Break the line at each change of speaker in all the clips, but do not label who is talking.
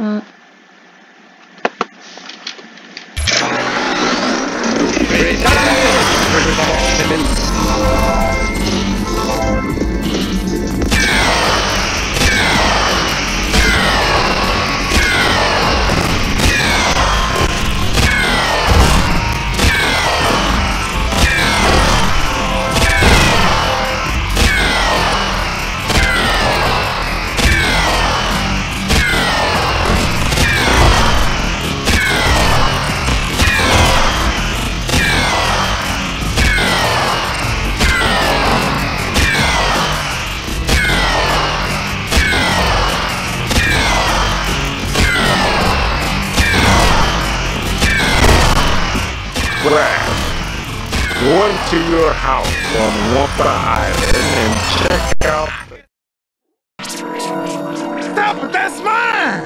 Uh,
Crash, go into your house on Wumpa Island and check out the
Stop it! That's mine!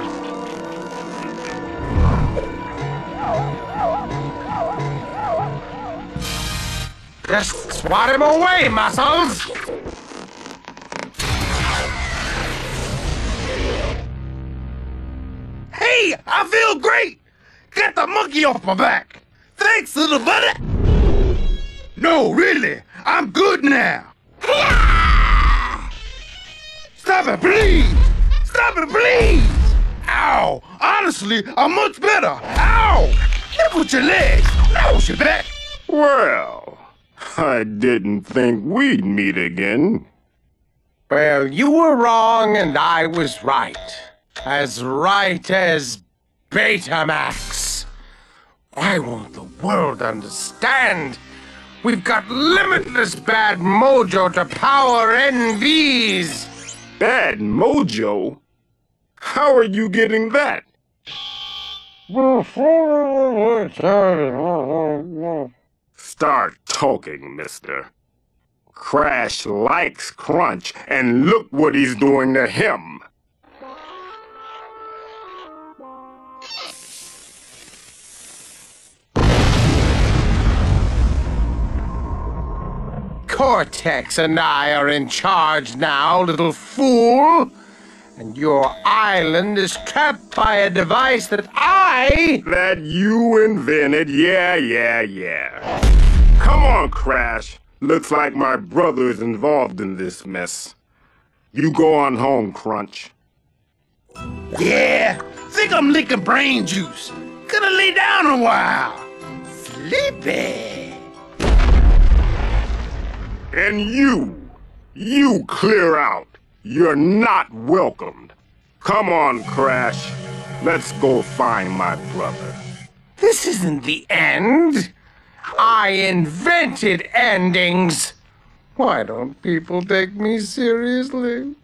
Just swat him away, muscles! Hey, I feel great! Get the monkey off my back! Thanks, little buddy! No, really, I'm good now! Stop it, please! Stop it, please! Ow! Honestly, I'm much better! Ow! Look with your legs! Now your back!
Well, I didn't think we'd meet again.
Well, you were wrong and I was right. As right as Betamax. Why won't the world understand? We've got limitless bad mojo to power NVs!
Bad mojo? How are you getting that? Start talking, mister. Crash likes Crunch, and look what he's doing to him.
Cortex and I are in charge now, little fool! And your island is trapped by a device that I.
That you invented, yeah, yeah, yeah. Come on, Crash. Looks like my brother is involved in this mess. You go on home, Crunch.
Yeah, think I'm licking brain juice. Gonna lay down a while. Sleepy.
And you, you clear out. You're not welcomed. Come on, Crash. Let's go find my brother.
This isn't the end. I invented endings. Why don't people take me seriously?